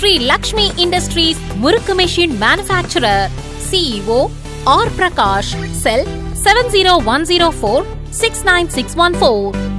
Sri Lakshmi Industries Murukku Machine Manufacturer CEO R Prakash Cell 70104 69614